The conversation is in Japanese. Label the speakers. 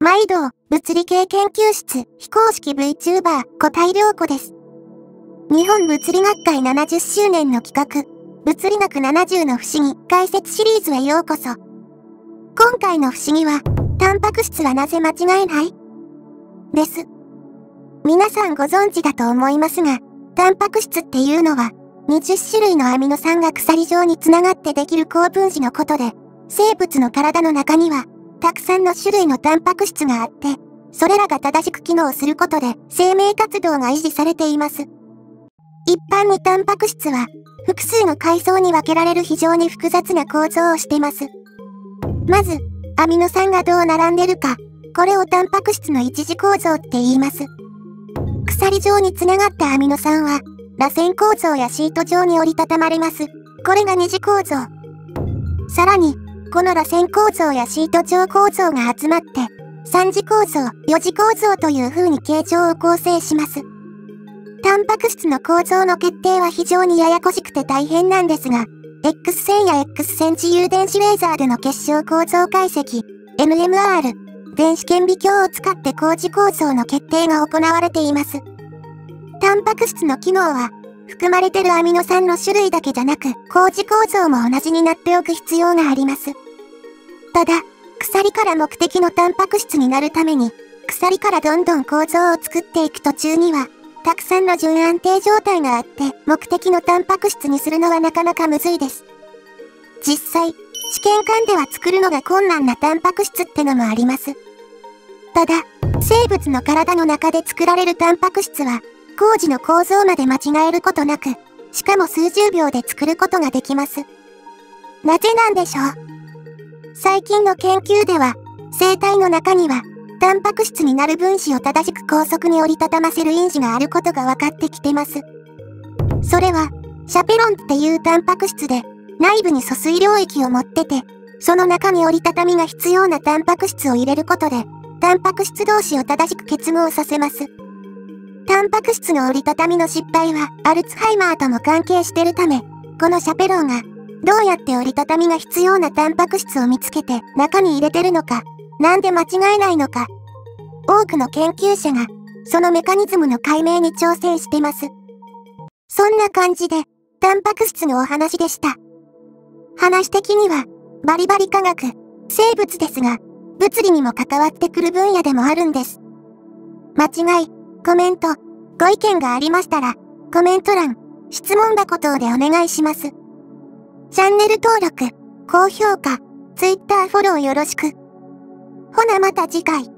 Speaker 1: 毎度、物理系研究室、非公式 VTuber、小平良子です。日本物理学会70周年の企画、物理学70の不思議解説シリーズへようこそ。今回の不思議は、タンパク質はなぜ間違えない？です。皆さんご存知だと思いますが、タンパク質っていうのは、20種類のアミノ酸が鎖状につながってできる高分子のことで、生物の体の中には、たくさんの種類のタンパク質があって、それらが正しく機能することで生命活動が維持されています。一般にタンパク質は複数の階層に分けられる非常に複雑な構造をしてます。まず、アミノ酸がどう並んでるか、これをタンパク質の一次構造って言います。鎖状につながったアミノ酸は、螺旋構造やシート状に折りたたまれます。これが二次構造。さらに、この螺旋構造やシート状構造が集まって、3次構造、4次構造という風に形状を構成します。タンパク質の構造の決定は非常にややこしくて大変なんですが、X 線や X 線自由電子レーザーでの結晶構造解析、NMR、電子顕微鏡を使って工事構造の決定が行われています。タンパク質の機能は、含まれてるアミノ酸の種類だけじゃなく、工事構造も同じになっておく必要があります。ただ、鎖から目的のタンパク質になるために、鎖からどんどん構造を作っていく途中には、たくさんの順安定状態があって、目的のタンパク質にするのはなかなかむずいです。実際、試験管では作るのが困難なタンパク質ってのもあります。ただ、生物の体の中で作られるタンパク質は、工事の構造まで間違えることなく、しかも数十秒で作ることができます。なぜなんでしょう？最近の研究では、生体の中には、タンパク質になる分子を正しく高速に折りたたませる因子があることが分かってきてます。それは、シャペロンっていうタンパク質で、内部に疎水領域を持ってて、その中に折りたたみが必要なタンパク質を入れることで、タンパク質同士を正しく結合させます。タンパク質の折りたたみの失敗は、アルツハイマーとも関係してるため、このシャペロンがどうやって折りたたみが必要なタンパク質を見つけて中に入れてるのか、なんで間違えないのか。多くの研究者が、そのメカニズムの解明に挑戦してます。そんな感じで、タンパク質のお話でした。話的には、バリバリ科学、生物ですが、物理にも関わってくる分野でもあるんです。間違い、コメント、ご意見がありましたら、コメント欄、質問箱等でお願いします。チャンネル登録、高評価、ツイッターフォローよろしく。ほなまた次回。